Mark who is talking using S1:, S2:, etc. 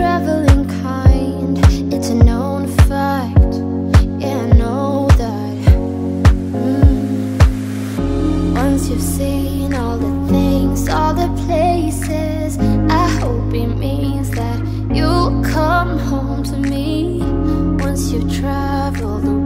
S1: traveling kind, it's a known fact. Yeah, I know that. Mm. Once you've seen all the things, all the places, I hope it means that you'll come home to me once you've traveled